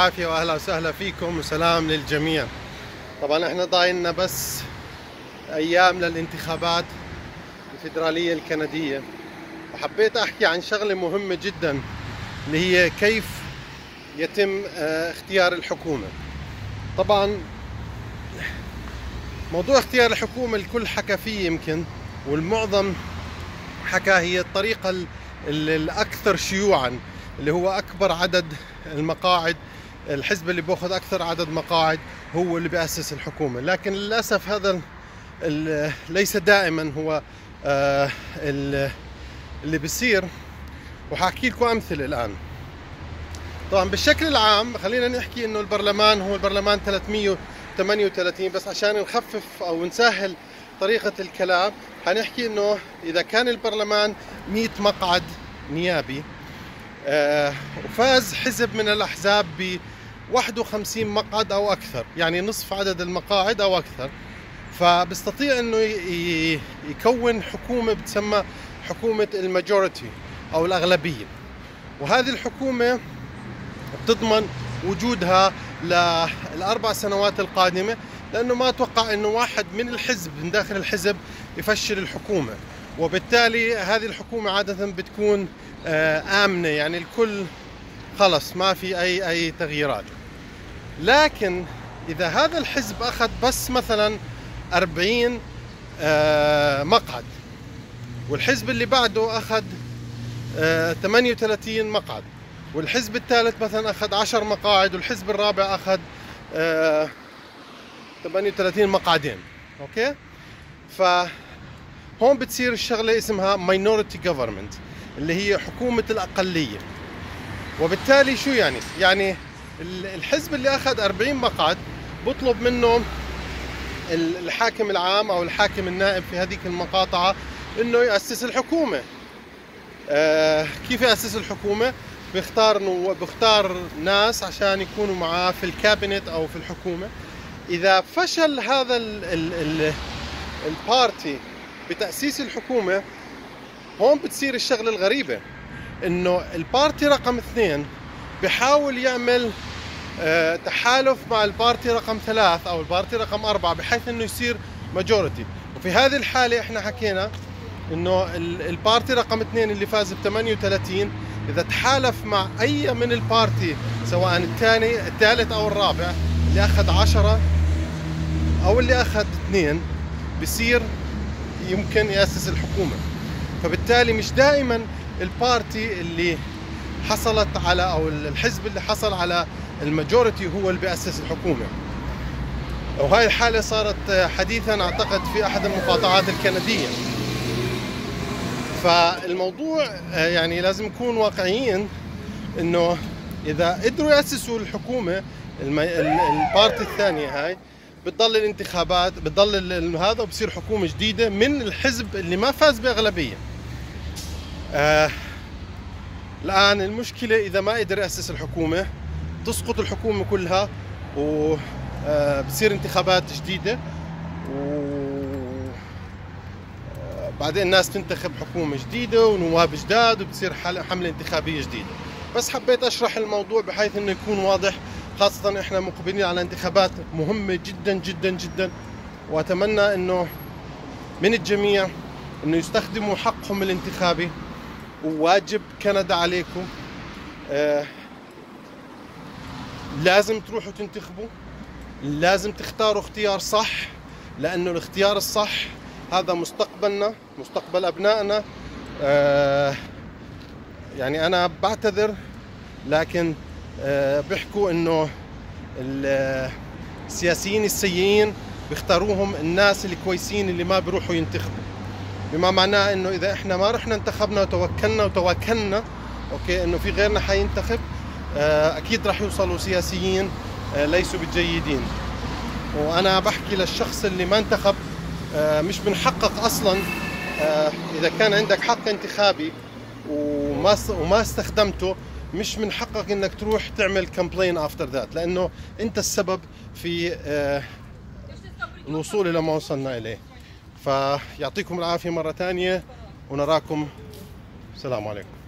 عافية وأهلا وسهلا فيكم. وسلام للجميع. طبعا إحنا ضايلنا بس أيام للانتخابات الفيدرالية الكندية. وحبيت أحكي عن شغلة مهمة جدا اللي هي كيف يتم آه، اختيار الحكومة. طبعا موضوع اختيار الحكومة الكل حكى فيه يمكن والمعظم حكى هي الطريقة الأكثر شيوعا اللي هو أكبر عدد المقاعد الحزب اللي بياخذ أكثر عدد مقاعد هو اللي بيأسس الحكومة. لكن للأسف هذا ليس دائما هو آه، اللي بيصير. وحأحكي لكم أمثلة الآن. طبعا بالشكل العام خلينا نحكي إنه البرلمان هو البرلمان 338 بس عشان نخفف أو نسهل طريقة الكلام حنحكي إنه إذا كان البرلمان 100 مقعد نيابي وفاز حزب من الأحزاب ب 51 مقعد أو أكثر يعني نصف عدد المقاعد أو أكثر. فبيستطيع إنه يكون حكومة بتسمى حكومة الماجورتي أو الأغلبية. وهذه الحكومة بتضمن وجودها للأربع سنوات القادمة لأنه ما أتوقع إنه واحد من الحزب من داخل الحزب يفشل الحكومة. وبالتالي هذه الحكومة عادة بتكون آه، آمنة. يعني الكل خلص ما في أي أي تغييرات. لكن إذا هذا الحزب أخذ بس مثلا 40 آه، مقعد والحزب اللي بعده أخذ 38 آه، مقعد والحزب الثالث مثلا أخذ 10 مقاعد والحزب الرابع أخذ 38 مقعدين. أوكي؟ ف هون بتصير الشغلة اسمها minority government. اللي هي حكومة الأقلية. وبالتالي شو يعني؟ يعني الحزب اللي أخذ 40 مقعد بطلب منه الحاكم العام أو الحاكم النائب في هذيك المقاطعة إنه يأسس الحكومة. آه كيف يأسس الحكومة؟ بيختار بيختار ناس عشان يكونوا معاه في ال cabinet أو في الحكومة. إذا فشل هذا ال ال ال ال party بتأسيس الحكومة هون بتصير الشغلة الغريبة إنه ال party رقم اثنين بحاول يعمل آه، تحالف مع ال party رقم ثلاث أو ال party رقم أربعة بحيث إنه يصير majority وفي هذه الحالة إحنا حكينا إنه ال party رقم اثنين اللي فاز ب 38 إذا تحالف مع أي من ال party سواء الثاني الثالث أو الرابع اللي أخذ 10 أو اللي أخذ اثنين بصير يمكن يأسس الحكومة. فبالتالي مش دائما ال party اللي حصلت على أو الحزب اللي حصل على ال majority هو اللي بيأسس الحكومة. وهاي الحالة صارت حديثا أعتقد في أحد المقاطعات الكندية. فالموضوع يعني لازم نكون واقعيين إنه إذا قدروا يأسسوا الحكومة البارتي الثانية هاي بتضل الانتخابات بتضل هذا وبصير حكومة جديدة من الحزب اللي ما فاز بأغلبية. آه الآن المشكلة إذا ما قدر يأسس الحكومة تسقط الحكومة كلها وبصير آه، انتخابات جديدة و آه، الناس تنتخب حكومة جديدة ونواب جداد وبتصير حملة انتخابية جديدة. بس حبيت أشرح الموضوع بحيث أنه يكون واضح خاصة إحنا مقبلين على انتخابات مهمة جدا جدا جدا. وأتمنى أنه من الجميع أنه يستخدموا حقهم الانتخابي وواجب كندا عليكم. آه لازم تروحوا تنتخبوا. لازم تختاروا اختيار صح لأنه الاختيار الصح هذا مستقبلنا مستقبل أبنائنا. آه يعني أنا بعتذر لكن آه بيحكوا إنه السياسيين السيئين بيختاروهم الناس الكويسين اللي ما بيروحوا ينتخبوا. بما معناه إنه إذا إحنا ما رحنا انتخبنا وتوكلنا وتوكلنا okay إنه في غيرنا حينتخب آه، أكيد راح يوصلوا سياسيين آه، ليسوا بالجيدين. وأنا بحكي للشخص اللي ما انتخب آه، مش من حقك أصلا إذا كان عندك حق انتخابي وما وما استخدمته مش من حقك إنك تروح تعمل complain after that لأنه أنت السبب في الوصول إلى ما وصلنا إليه. فيعطيكم العافية مرة ثانية ونراكم. السلام عليكم.